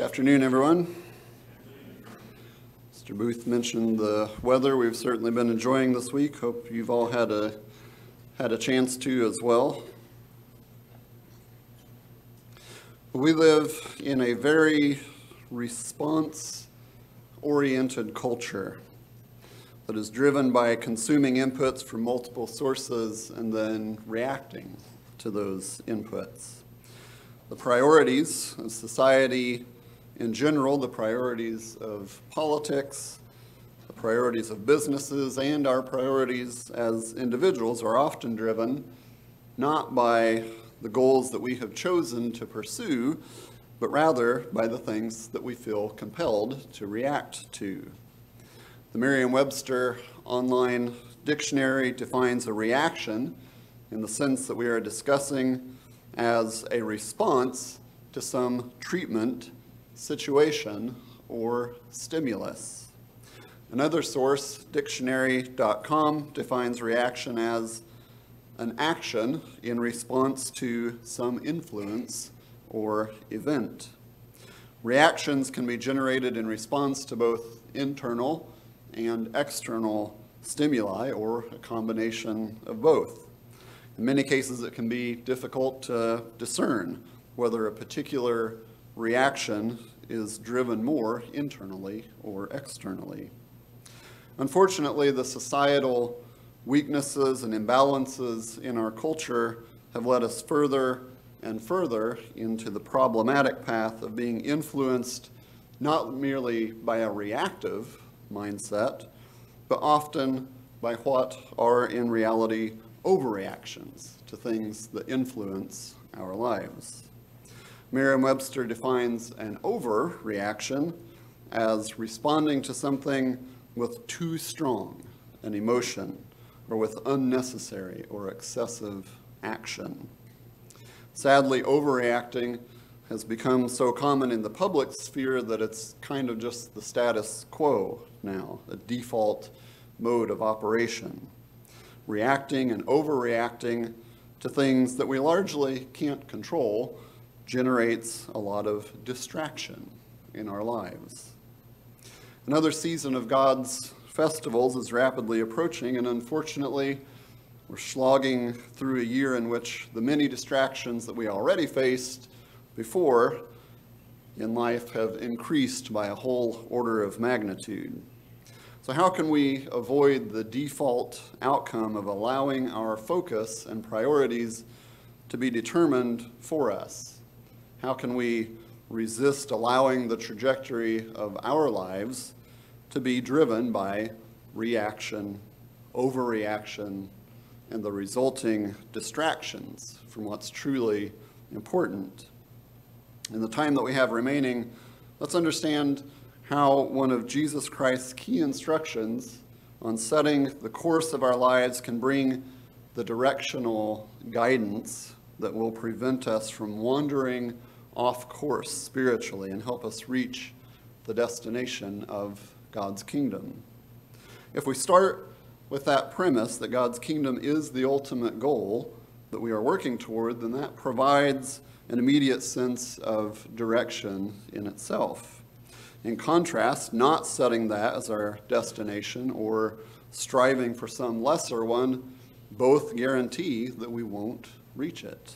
Good afternoon, everyone. Mr. Booth mentioned the weather we've certainly been enjoying this week. Hope you've all had a had a chance to as well. We live in a very response oriented culture that is driven by consuming inputs from multiple sources and then reacting to those inputs. The priorities of society in general, the priorities of politics, the priorities of businesses, and our priorities as individuals are often driven not by the goals that we have chosen to pursue, but rather by the things that we feel compelled to react to. The Merriam Webster online dictionary defines a reaction in the sense that we are discussing as a response to some treatment, situation, or stimulus. Another source, dictionary.com, defines reaction as an action in response to some influence or event. Reactions can be generated in response to both internal and external stimuli or a combination of both. In many cases, it can be difficult to discern whether a particular reaction is driven more internally or externally. Unfortunately, the societal weaknesses and imbalances in our culture have led us further and further into the problematic path of being influenced not merely by a reactive mindset, but often by what are in reality overreactions to things that influence our lives. Merriam Webster defines an overreaction as responding to something with too strong an emotion or with unnecessary or excessive action. Sadly, overreacting has become so common in the public sphere that it's kind of just the status quo now, a default mode of operation. Reacting and overreacting to things that we largely can't control generates a lot of distraction in our lives. Another season of God's festivals is rapidly approaching, and unfortunately, we're slogging through a year in which the many distractions that we already faced before in life have increased by a whole order of magnitude. So, how can we avoid the default outcome of allowing our focus and priorities to be determined for us? How can we resist allowing the trajectory of our lives to be driven by reaction, overreaction, and the resulting distractions from what's truly important? In the time that we have remaining, let's understand how one of Jesus Christ's key instructions on setting the course of our lives can bring the directional guidance that will prevent us from wandering off course spiritually and help us reach the destination of God's kingdom. If we start with that premise that God's kingdom is the ultimate goal that we are working toward, then that provides an immediate sense of direction in itself. In contrast, not setting that as our destination or striving for some lesser one both guarantee that we won't reach it.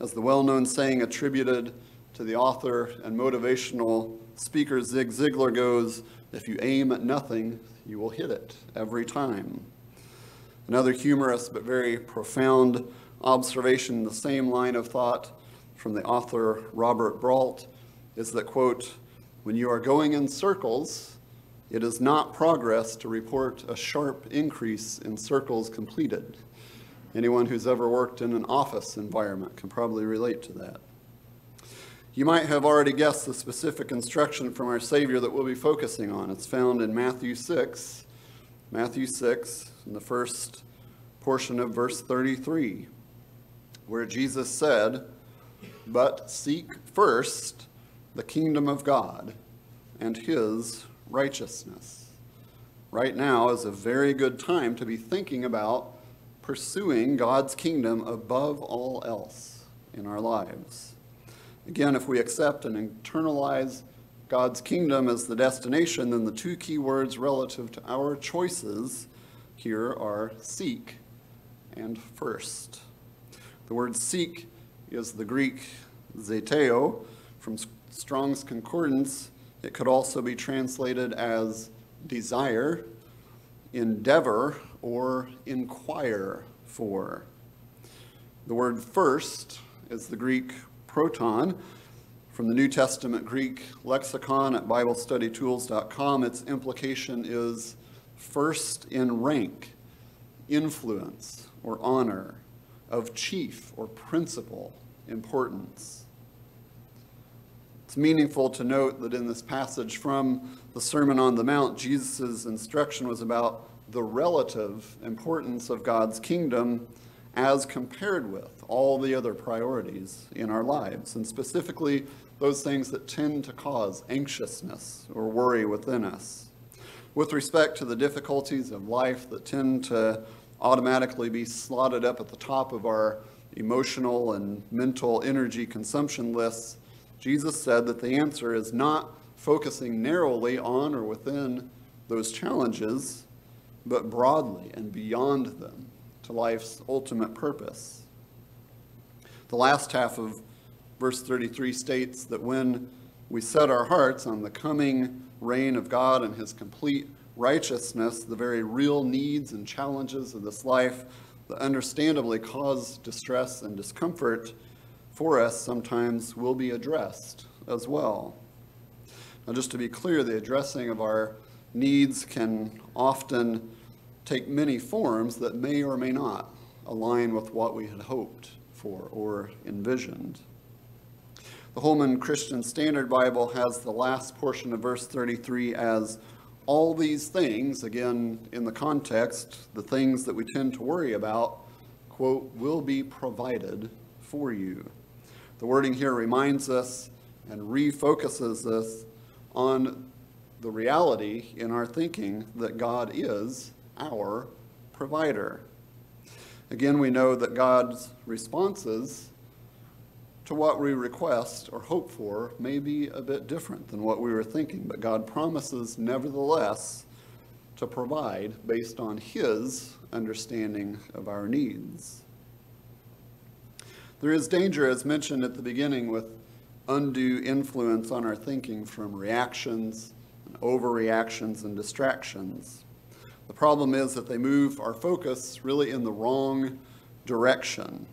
As the well known saying attributed to the author and motivational speaker Zig Ziglar goes, if you aim at nothing, you will hit it every time. Another humorous but very profound observation the same line of thought from the author Robert Brault is that, quote, when you are going in circles, it is not progress to report a sharp increase in circles completed. Anyone who's ever worked in an office environment can probably relate to that. You might have already guessed the specific instruction from our Savior that we'll be focusing on. It's found in Matthew 6, Matthew 6, in the first portion of verse 33, where Jesus said, But seek first the kingdom of God and his righteousness. Right now is a very good time to be thinking about pursuing God's kingdom above all else in our lives. Again, if we accept and internalize God's kingdom as the destination, then the two key words relative to our choices here are seek and first. The word seek is the Greek zeteo from Strong's Concordance. It could also be translated as desire, endeavor, or inquire for. The word first is the Greek proton. From the New Testament Greek lexicon at BibleStudyTools.com, its implication is first in rank, influence, or honor, of chief or principal importance. It's meaningful to note that in this passage from the Sermon on the Mount, Jesus' instruction was about the relative importance of God's kingdom as compared with all the other priorities in our lives, and specifically those things that tend to cause anxiousness or worry within us. With respect to the difficulties of life that tend to automatically be slotted up at the top of our emotional and mental energy consumption lists, Jesus said that the answer is not focusing narrowly on or within those challenges, but broadly and beyond them to life's ultimate purpose. The last half of verse 33 states that when we set our hearts on the coming reign of God and his complete righteousness, the very real needs and challenges of this life that understandably cause distress and discomfort for us sometimes will be addressed as well. Now, just to be clear, the addressing of our needs can often take many forms that may or may not align with what we had hoped for or envisioned. The Holman Christian Standard Bible has the last portion of verse 33 as all these things, again, in the context, the things that we tend to worry about, quote, will be provided for you. The wording here reminds us and refocuses us on the reality in our thinking that God is our provider. Again, we know that God's responses to what we request or hope for may be a bit different than what we were thinking, but God promises, nevertheless, to provide based on His understanding of our needs. There is danger, as mentioned at the beginning, with undue influence on our thinking from reactions and overreactions and distractions. The problem is that they move our focus really in the wrong direction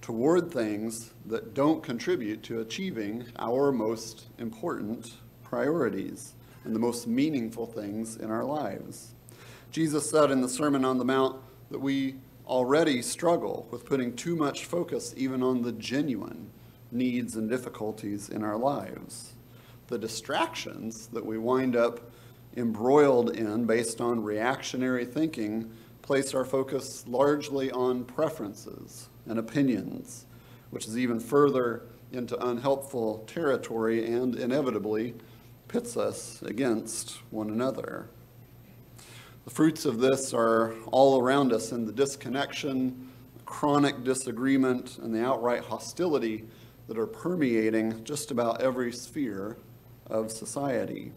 toward things that don't contribute to achieving our most important priorities and the most meaningful things in our lives. Jesus said in the Sermon on the Mount that we already struggle with putting too much focus even on the genuine needs and difficulties in our lives. The distractions that we wind up embroiled in based on reactionary thinking place our focus largely on preferences and opinions, which is even further into unhelpful territory and inevitably pits us against one another. The fruits of this are all around us in the disconnection, chronic disagreement, and the outright hostility that are permeating just about every sphere of society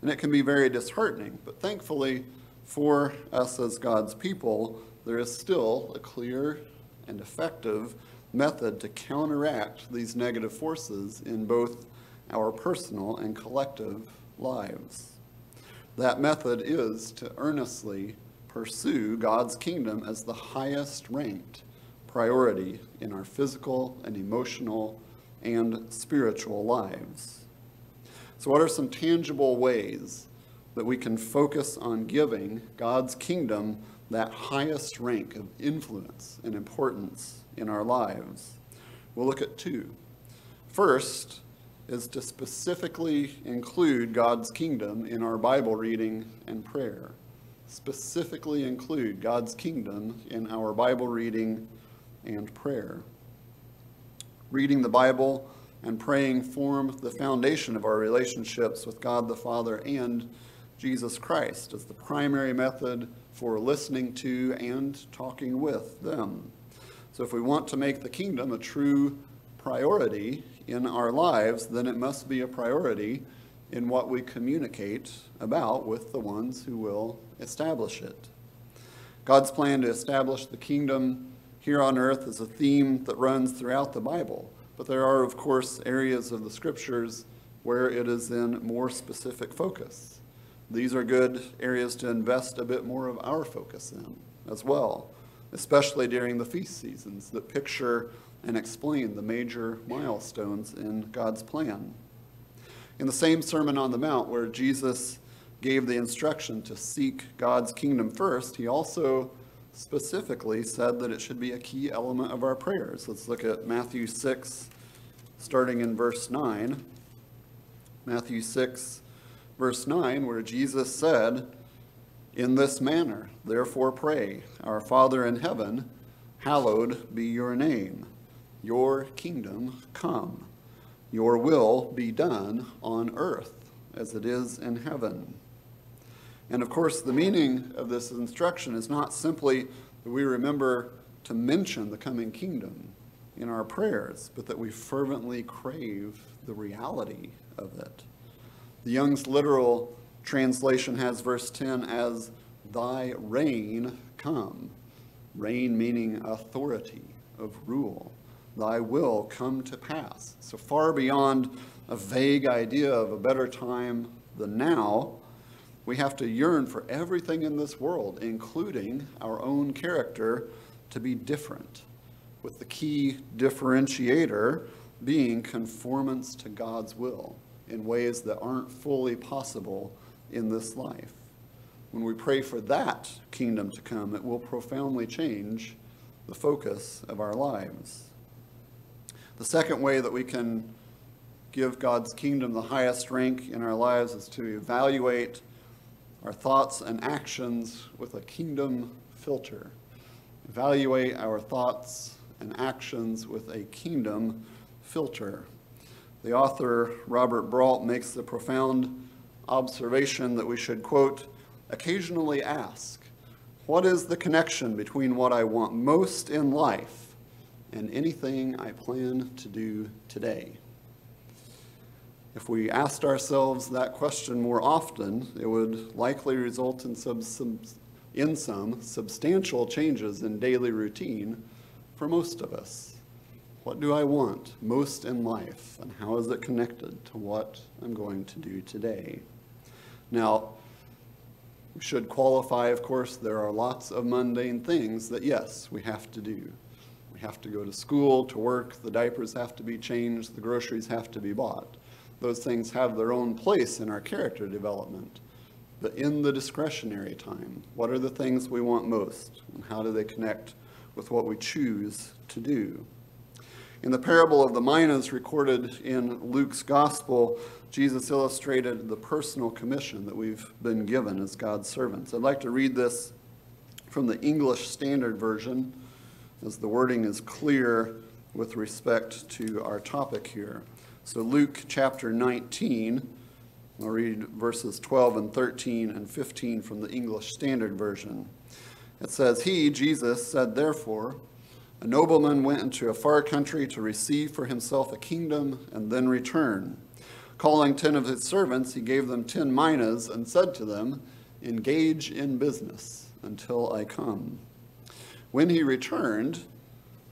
and it can be very disheartening. But thankfully, for us as God's people, there is still a clear and effective method to counteract these negative forces in both our personal and collective lives. That method is to earnestly pursue God's kingdom as the highest ranked priority in our physical and emotional and spiritual lives. So, what are some tangible ways that we can focus on giving God's kingdom that highest rank of influence and importance in our lives? We'll look at two. First is to specifically include God's kingdom in our Bible reading and prayer. Specifically include God's kingdom in our Bible reading and prayer. Reading the Bible and praying form the foundation of our relationships with God the Father and Jesus Christ as the primary method for listening to and talking with them. So, if we want to make the kingdom a true priority in our lives, then it must be a priority in what we communicate about with the ones who will establish it. God's plan to establish the kingdom here on earth is a theme that runs throughout the Bible, but there are, of course, areas of the scriptures where it is in more specific focus. These are good areas to invest a bit more of our focus in as well, especially during the feast seasons that picture and explain the major milestones in God's plan. In the same Sermon on the Mount, where Jesus gave the instruction to seek God's kingdom first, he also specifically said that it should be a key element of our prayers. Let's look at Matthew 6, starting in verse 9. Matthew 6, verse 9, where Jesus said, In this manner, therefore pray, Our Father in heaven, hallowed be your name. Your kingdom come. Your will be done on earth as it is in heaven. And of course, the meaning of this instruction is not simply that we remember to mention the coming kingdom in our prayers, but that we fervently crave the reality of it. The Young's literal translation has verse 10 as, Thy reign come. Reign meaning authority of rule thy will come to pass. So far beyond a vague idea of a better time than now, we have to yearn for everything in this world, including our own character, to be different, with the key differentiator being conformance to God's will in ways that aren't fully possible in this life. When we pray for that kingdom to come, it will profoundly change the focus of our lives. The second way that we can give God's kingdom the highest rank in our lives is to evaluate our thoughts and actions with a kingdom filter. Evaluate our thoughts and actions with a kingdom filter. The author, Robert Brault, makes the profound observation that we should, quote, occasionally ask, what is the connection between what I want most in life and anything I plan to do today? If we asked ourselves that question more often, it would likely result in some, some, in some substantial changes in daily routine for most of us. What do I want most in life, and how is it connected to what I'm going to do today? Now, we should qualify, of course, there are lots of mundane things that, yes, we have to do. We have to go to school, to work, the diapers have to be changed, the groceries have to be bought. Those things have their own place in our character development. But in the discretionary time, what are the things we want most? And how do they connect with what we choose to do? In the parable of the minas recorded in Luke's gospel, Jesus illustrated the personal commission that we've been given as God's servants. I'd like to read this from the English Standard Version as the wording is clear with respect to our topic here. So, Luke chapter 19, I'll read verses 12 and 13 and 15 from the English Standard Version. It says, He, Jesus, said, Therefore, a nobleman went into a far country to receive for himself a kingdom and then return. Calling ten of his servants, he gave them ten minas and said to them, Engage in business until I come. When he returned,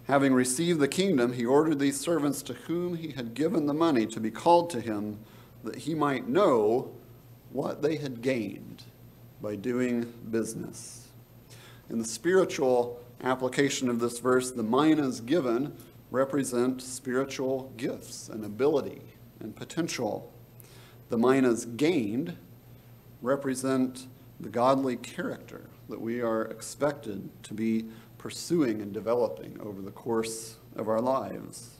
having received the kingdom, he ordered these servants to whom he had given the money to be called to him, that he might know what they had gained by doing business. In the spiritual application of this verse, the minas given represent spiritual gifts and ability and potential. The minas gained represent the godly character that we are expected to be pursuing and developing over the course of our lives.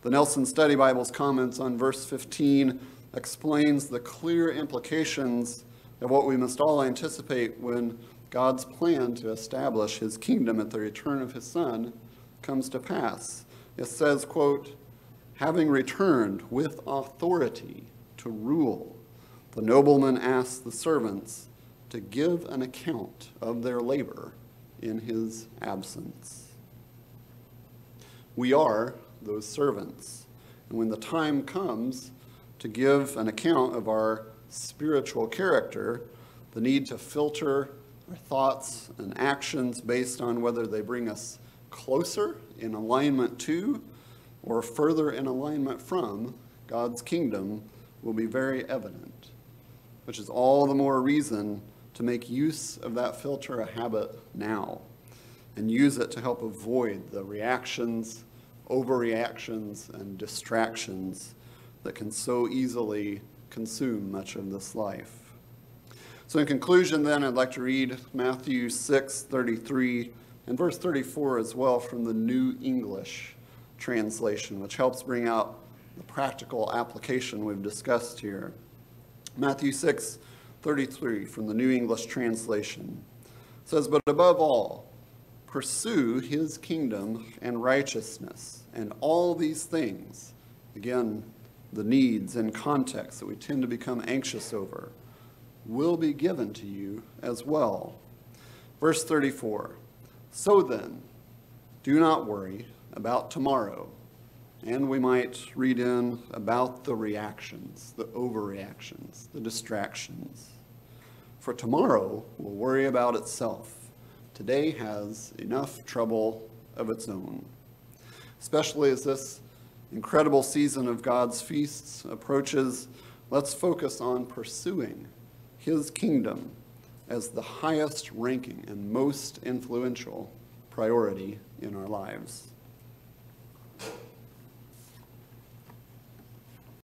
The Nelson Study Bible's comments on verse 15 explains the clear implications of what we must all anticipate when God's plan to establish his kingdom at the return of his son comes to pass. It says, quote, having returned with authority to rule, the nobleman asked the servants to give an account of their labor in his absence. We are those servants. And when the time comes to give an account of our spiritual character, the need to filter our thoughts and actions based on whether they bring us closer in alignment to or further in alignment from God's kingdom will be very evident, which is all the more reason to make use of that filter a habit now and use it to help avoid the reactions, overreactions, and distractions that can so easily consume much of this life. So in conclusion then, I'd like to read Matthew 6, 33 and verse 34 as well from the New English translation, which helps bring out the practical application we've discussed here. Matthew 6, 33 from the New English translation says, But above all, pursue his kingdom and righteousness, and all these things, again, the needs and context that we tend to become anxious over, will be given to you as well. Verse 34 So then, do not worry about tomorrow. And we might read in about the reactions, the overreactions, the distractions. For tomorrow will worry about itself. Today has enough trouble of its own. Especially as this incredible season of God's feasts approaches, let's focus on pursuing His kingdom as the highest ranking and most influential priority in our lives.